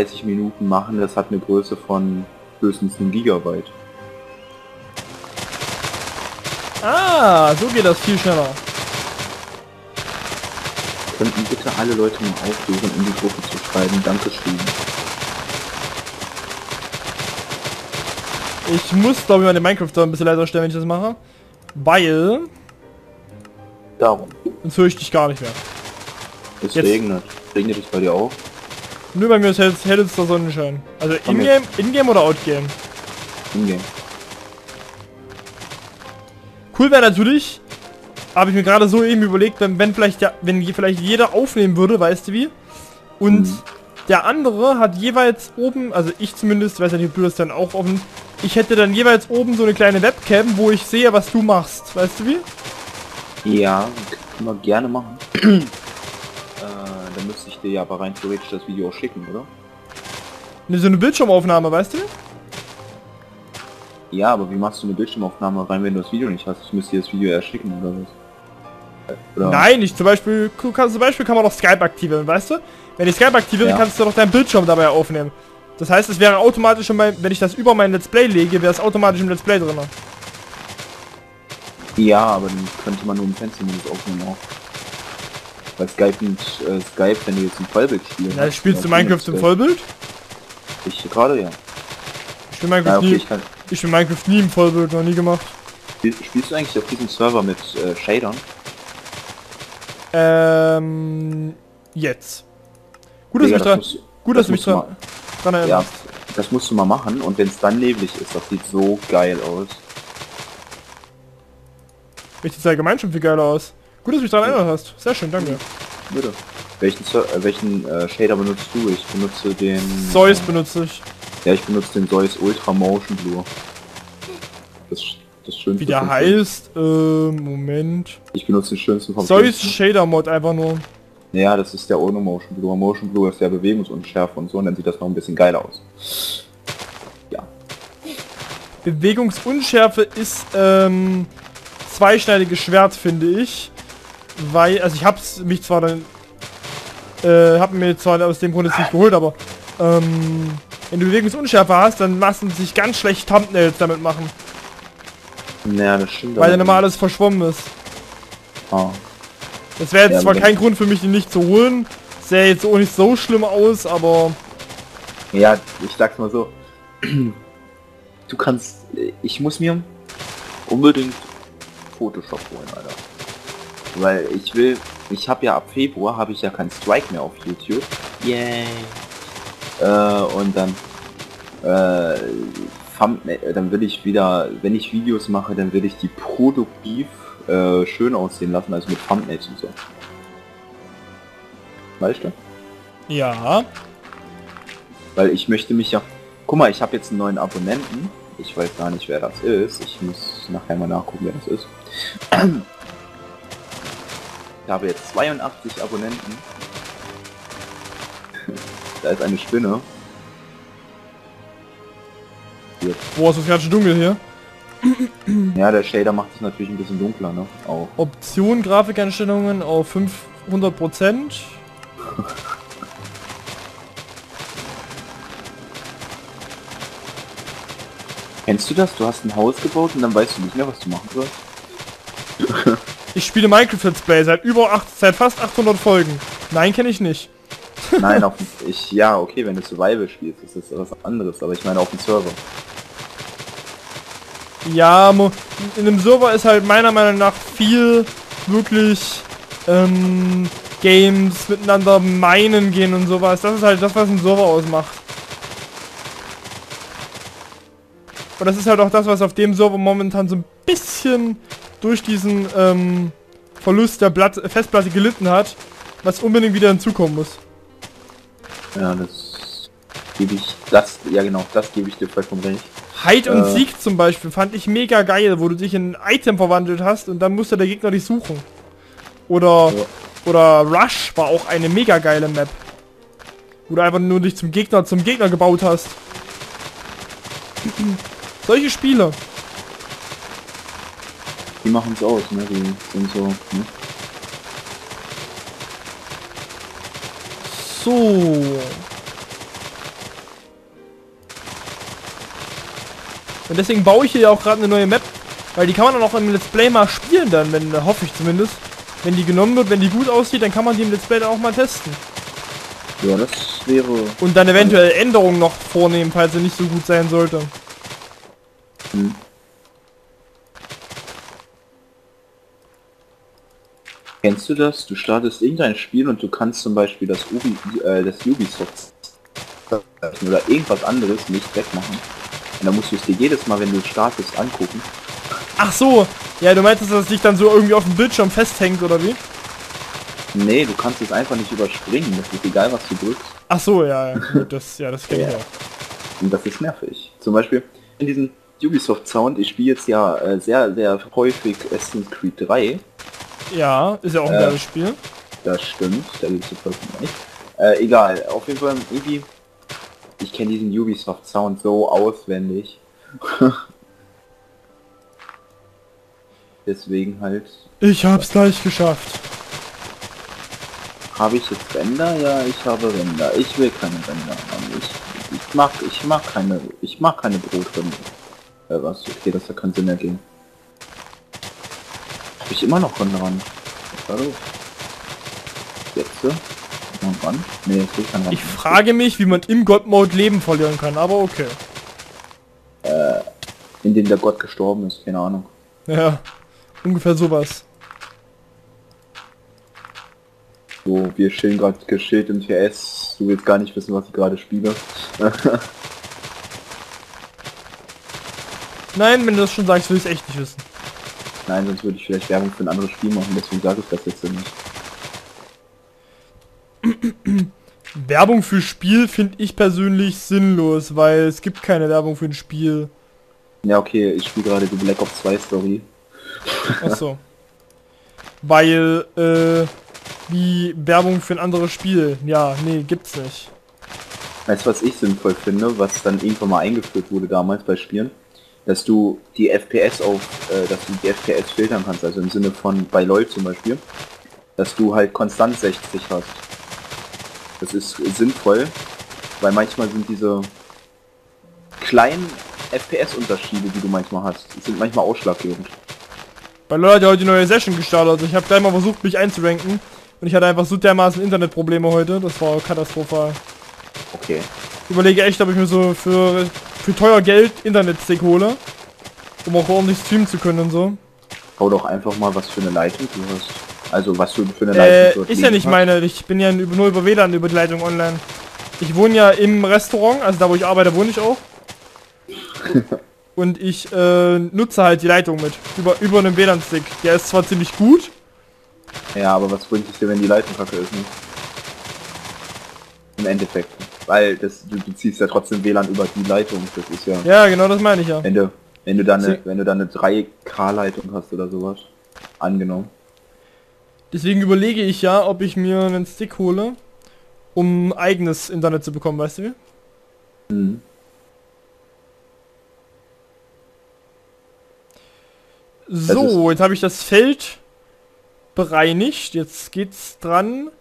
30 Minuten machen, das hat eine Größe von höchstens einem Gigabyte. Ah, so geht das viel schneller. Könnten bitte alle Leute mal aufhören, in die Gruppe zu schreiben. Dankeschön. Ich muss, glaube ich, meine Minecraft ein bisschen leiser stellen, wenn ich das mache. Weil, Darum. sonst höre ich dich gar nicht mehr. Es Jetzt- regnet. Regnet es bei dir auch? Nur bei mir ist hell- hellster Sonnenschein. Also in-game, in-game oder out-game? Ingame. Cool wäre natürlich, habe ich mir gerade so eben überlegt, wenn, wenn vielleicht ja, wenn vielleicht jeder aufnehmen würde, weißt du wie? Und Mhm. der andere hat jeweils oben, also ich zumindest, weiß ja nicht, ob du das dann auch offen, ich hätte dann jeweils oben so eine kleine Webcam, wo ich sehe, was du machst, weißt du wie? Ja, können wir gerne machen. Ich dir ja aber rein theoretisch das Video auch schicken, oder? Ne, so eine Bildschirmaufnahme, weißt du? Ja, aber wie machst du eine Bildschirmaufnahme rein, wenn du das Video nicht hast? Ich müsste dir das Video erst schicken, oder was? Äh, Oder? Nein, ich zum Beispiel, du kannst, zum Beispiel kann man doch Skype aktivieren, weißt du? Wenn ich Skype aktiviere, Ja. kannst du doch deinen Bildschirm dabei aufnehmen. Das heißt, es wäre automatisch bei, wenn ich das über mein Let's Play lege, wäre es automatisch im Let's Play drin. Ja, aber dann könnte man nur im Fenstermodus aufnehmen auch. Bei Skype und äh, Skype, wenn du jetzt im Vollbild spielst. Ja, spielst du Minecraft im Vollbild? Ich gerade, ja. Ich spiele Minecraft Ja, okay, nie. ich kann. Ich spiele Minecraft nie im Vollbild, noch nie gemacht. Spiel- Spielst du eigentlich auf diesem Server mit äh, Shadern? Ähm, jetzt. Gut, dass du Digga, mich dran, musst, gut, dass das du mich dran, dran ja, erinnerst. das musst du mal machen und wenn es dann neblig ist, das sieht so geil aus. Mich sieht allgemein schon viel geiler aus. Gut, dass du mich dran erinnert hast. Sehr schön, danke. Bitte. Welchen, äh, welchen äh, Shader benutzt du? Ich benutze den... Zeus benutze ich. Ja, ich benutze den Zeus Ultra Motion Blue. Das, das schönste. Wie der heißt, ähm, Moment. Ich benutze den schönsten vom Zeus. Shader Mod einfach nur. Ja, das ist der ohne Motion Blue. Motion Blue ist ja Bewegungsunschärfe und so und dann sieht das noch ein bisschen geiler aus. Ja. Bewegungsunschärfe ist, ähm, zweischneidiges Schwert, finde ich. Weil, also ich hab's mich zwar dann, äh, hab mir zwar aus dem Grund jetzt nicht geholt, aber, ähm, wenn du Bewegungsunschärfe hast, dann lassen sich ganz schlecht Thumbnails damit machen. Naja, das stimmt. Weil dann immer alles verschwommen ist. Ah. Das wäre jetzt Ja, zwar kein Grund für mich, den nicht zu holen. Sähe jetzt auch nicht so schlimm aus, aber Ja, ich sag's mal so. Du kannst... Ich muss mir unbedingt Photoshop holen, Alter. Weil ich will... Ich habe ja ab Februar habe ich ja kein Strike mehr auf YouTube. Yay. Äh, und dann... Äh, Thumbnail, dann will ich wieder, wenn ich Videos mache, dann will ich die produktiv äh, schön aussehen lassen, also mit Thumbnails und so. Weißt du? ja. Weil ich möchte mich ja... Guck mal, ich habe jetzt einen neuen Abonnenten. Ich weiß gar nicht, wer das ist. Ich muss nachher mal nachgucken, wer das ist. Ich habe jetzt 82 Abonnenten. da ist eine Spinne. Boah, ist das ganz schön dunkel hier. Ja, der Shader macht es natürlich ein bisschen dunkler, ne? Auch. Option Grafikeinstellungen auf 500%. Kennst du das? Du hast ein Haus gebaut und dann weißt du nicht mehr, was du machen sollst. Ich spiele Minecraft Let's Play seit über 8, seit fast 800 Folgen. Nein, kenne ich nicht. Nein, auf dem- ich ja, okay, wenn du Survival spielst, ist das was anderes, aber ich meine auf dem Server. Ja, in einem Server ist halt meiner Meinung nach viel wirklich ähm, Games miteinander meinen gehen und sowas. Das ist halt das, was ein Server ausmacht. Und das ist halt auch das, was auf dem Server momentan so ein bisschen durch diesen ähm, Verlust der Blatt Festplatte gelitten hat, was unbedingt wieder hinzukommen muss. Ja, das gebe ich, das, ja genau, das gebe ich dir vollkommen recht. Hide und Äh. Sieg zum Beispiel fand ich mega geil, wo du dich in ein Item verwandelt hast und dann musste der Gegner dich suchen. Oder, Ja. oder Rush war auch eine mega geile Map. Wo du einfach nur dich zum Gegner, zum Gegner gebaut hast. Solche Spiele die machen es aus, ne? Die sind so. Ne? So. Und deswegen baue ich hier ja auch gerade eine neue Map, weil die kann man dann auch im Let's Play mal spielen dann, wenn, hoffe ich zumindest. Wenn die genommen wird, wenn die gut aussieht, dann kann man die im Let's Play dann auch mal testen. Ja, das wäre... Und dann eventuell Änderungen noch vornehmen, falls sie nicht so gut sein sollte. Hm. Kennst du das? Du startest irgendein Spiel und du kannst zum Beispiel das, Ubi, äh, das Ubisoft oder irgendwas anderes nicht wegmachen. Und dann musst du es dir jedes Mal, wenn du startest, angucken. Ach so, ja, du meintest, dass es dich dann so irgendwie auf dem Bildschirm festhängt, oder wie? Nee, du kannst es einfach nicht überspringen. Das ist egal, was du drückst. Ach so, ja, ja, gut, das, ja, das kenne ich Ja. auch. Und das ist nervig. Zum Beispiel in diesem Ubisoft Sound, ich spiele jetzt ja äh, sehr, sehr häufig Assassin's Creed 3. Ja, ist ja auch ein Äh. geiles Spiel. Das stimmt, da gibt's vollkommen nicht. Äh, egal, auf jeden Fall irgendwie, ich kenne diesen Ubisoft Sound so auswendig. Deswegen halt, Ich hab's gleich geschafft. habe ich jetzt Ränder? Ja, ich habe Ränder. Ich will keine Ränder haben. Ich, ich mag, ich mag keine, ich mag keine Brotränder. Äh, was? Okay, das keinen Sinn ergeben. Habe ich immer noch war los? Jetzt? so? Und wann? Nee, jetzt will ich keinen Rand. Ich frage mich, wie man im God-Mode Leben verlieren kann, aber okay. in dem der Gott gestorben ist, keine Ahnung. Ja, ungefähr sowas. So, wir chillen gerade geschillt im TS, du willst gar nicht wissen, was ich gerade spiele. Nein, wenn du das schon sagst, will ich echt nicht wissen. Nein, sonst würde ich vielleicht Werbung für ein anderes Spiel machen, deswegen sage ich das jetzt nicht. Werbung für Spiel finde ich persönlich sinnlos, weil es gibt keine Werbung für ein Spiel. Ja, okay, ich spiele gerade die Black Ops 2 Story. Achso. weil, äh, wie Werbung für ein anderes Spiel. Ja, nee, gibt's nicht. Weißt du, was ich sinnvoll finde, was dann irgendwann mal eingeführt wurde damals bei Spielen? Dass du die FPS auf, äh, dass du die FPS filtern kannst, also im Sinne von bei LOL zum Beispiel, dass du halt konstant 60 hast. Das ist sinnvoll, weil manchmal sind diese kleinen FPS-Unterschiede, die du manchmal hast, sind manchmal ausschlaggebend. Bei Leute hat ja heute die neue Session gestartet. Ich habe gleich mal versucht, mich einzuranken. Und ich hatte einfach so dermaßen Internetprobleme heute. Das war katastrophal. Okay. Ich überlege echt, ob ich mir so für, für teuer Geld Internetstick hole. Um auch ordentlich streamen zu können und so. Hau doch einfach mal, was für eine Leitung du hast. Also was du für eine Äh, Leitung dort ist ja nicht hast. meine. Ich bin ja nur über WLAN über die Leitung online. Ich wohne ja im Restaurant, also da wo ich arbeite, wohne ich auch. Und ich äh, nutze halt die Leitung mit. Über, über einen WLAN-Stick. Der ist zwar ziemlich gut, Ja, aber was bringt es dir, wenn die Leitung kacke ist, ne? Im Endeffekt. Weil das, du, du ziehst ja trotzdem WLAN über die Leitung. Das ist ja. Ja, genau das meine ich ja. Wenn du, wenn du dann eine, wenn du dann eine 3K-Leitung hast oder sowas. Angenommen. Deswegen überlege ich ja, ob ich mir einen Stick hole, um eigenes Internet zu bekommen, weißt du wie? Mhm. So, jetzt habe ich das Feld bereinigt. Jetzt geht's dran,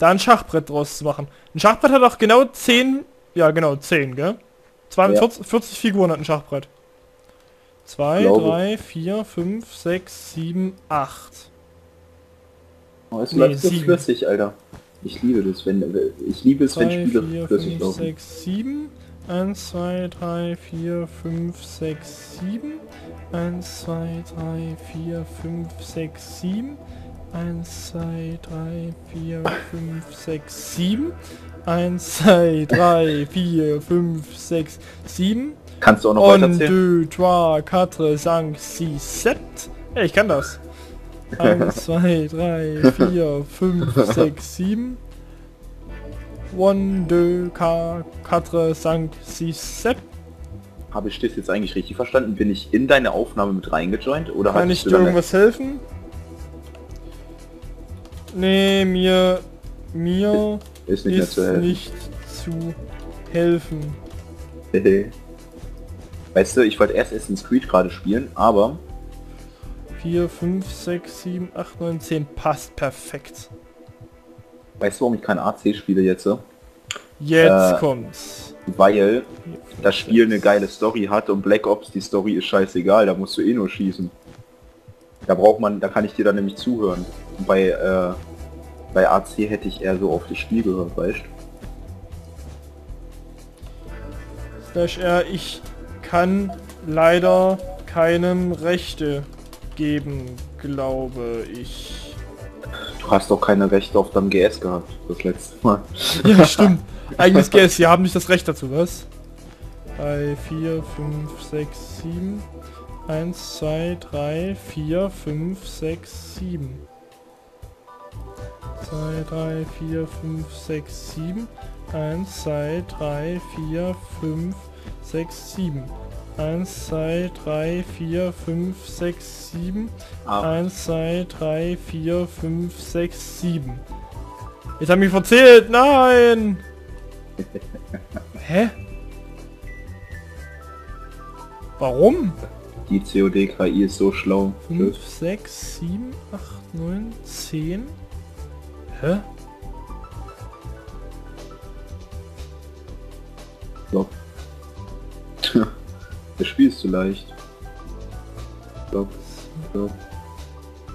da ein Schachbrett draus zu machen. Ein Schachbrett hat auch genau 10, ja genau 10, gell? 42, 40 Figuren hat ein Schachbrett. 2, Glaube. 3, 4, 5, 6, 7, 8. Oh, es Nee, läuft so flüssig, Alter. Ich liebe das, wenn ich liebe es, wenn 2, Spiele 4, flüssig 5, laufen. 6, 7. 1, 2, 3, 4, 5, 6, 7. 1, 2, 3, 4, 5, 6, 7. 1, 2, 3, 4, 5, 6, 7. 1, 2, 3, 4, 5, 6, 7. Kannst du auch noch Un, weiterzählen? deux, trois, quatre, cinq, six, sept. Ja, ich kann das. 1, 2, 3, 4, 5, 6, 7. 1, 2, 4, 5, 6, 7. Habe ich das jetzt eigentlich richtig verstanden? Bin ich in deine Aufnahme mit reingejoint? Oder Kann ich dir irgendwas helfen? Nee, mir... Mir Ist nicht ist zu helfen. nicht zu helfen. weißt du, ich wollte erst Assassin's Creed gerade spielen, aber 4, 5, 6, 7, 8, 9, 10. Passt perfekt. weißt du, warum ich kein AC spiele jetzt? so? Jetzt Äh, kommt's. weil das Spiel eine geile Story hat und Black Ops, die Story ist scheißegal, da musst du eh nur schießen. Da braucht man, da kann ich dir dann nämlich zuhören. Und bei, äh, bei AC hätte ich eher so auf das Spiel gehört, weißt Slash R, ich kann leider keinem Rechte geben, glaube ich. Du hast doch keine Rechte auf deinem GS gehabt, das letzte Mal. Ja, stimmt. Eigenes GS, wir haben nicht das Recht dazu, was? 3, 4, 5, 6, 7. 1, 2, 3, 4, 5, 6, 7. 2, 3, 4, 5, 6, 7. 1, 2, 3, 4, 5, 6, 7. 1, 2, 3, 4, 5, 6, 7. Ah, 1, 2, 3, 4, 5, 6, 7. Jetzt haben mich verzählt. Nein! Hä? Warum? Die COD-KI ist so schlau. 5, 6, 7, 8, 9, 10. Hä? Flop. Das Spiel ist zu leicht. Flop, flop,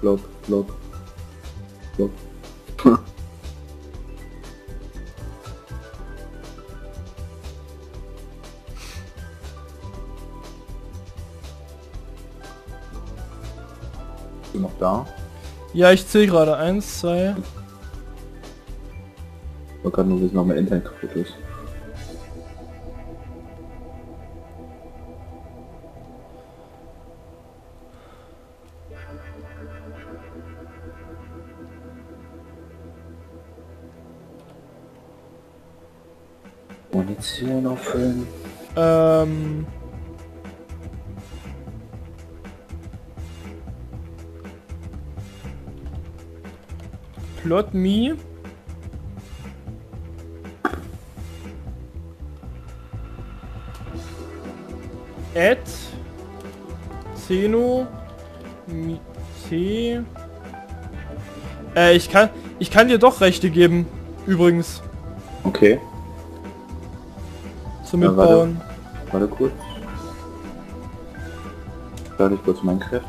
flop, flop, flop. Noch da? Ja, ich zähle gerade. 1, 2. Ich wollte gerade nur wissen, ob mein Internet kaputt ist. Munition auffüllen. Ähm. Plot me. At Zeno C. Äh, ich kann ich kann dir doch Rechte geben. Übrigens Okay, zum Ja, warte. Mitbauen. warte kurz. Lade ich kurz mein Kräft.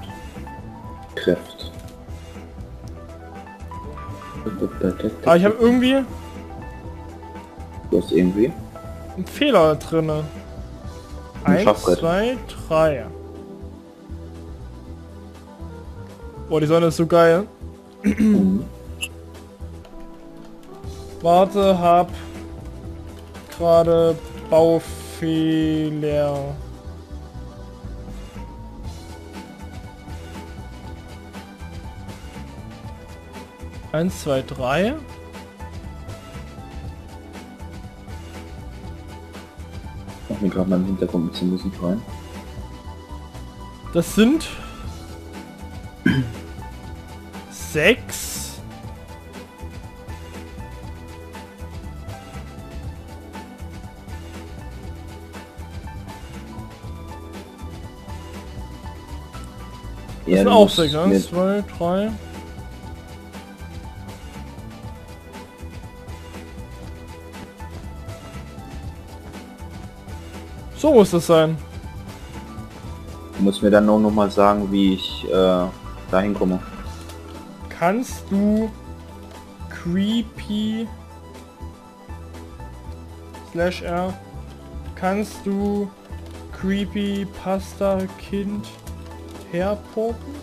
Aber ich habe irgendwie Du hast irgendwie. einen Fehler drinne. Ein Eins, Schachbrett. zwei, drei. Boah, die Sonne ist so geil. Mhm. Warte, hab gerade Baufehler. Eins, zwei, drei. Mach mir gerade mal im Hintergrund ein bisschen Musik rein. Das sind sechs. Das Ja, sind auch sechs. Eins, zwei, drei. So muss das sein. Du musst mir dann auch noch mal sagen, wie ich äh, da hinkomme. Kannst du creepy slash r kannst du creepy Pasta Kind herporten?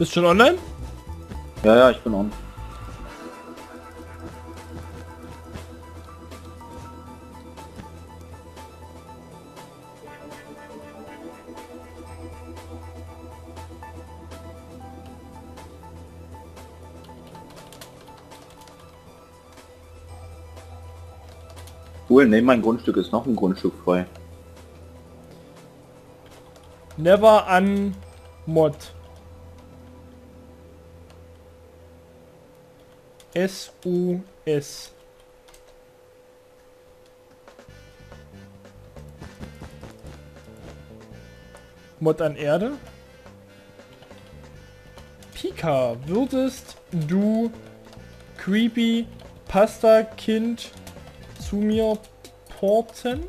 Bist schon online? Ja, ja, ich bin on. Cool, neben mein Grundstück ist noch ein Grundstück frei. Never an Mod. S-U-S. Mod an Erde. Pika, würdest du creepy Pasta Kind zu mir porten?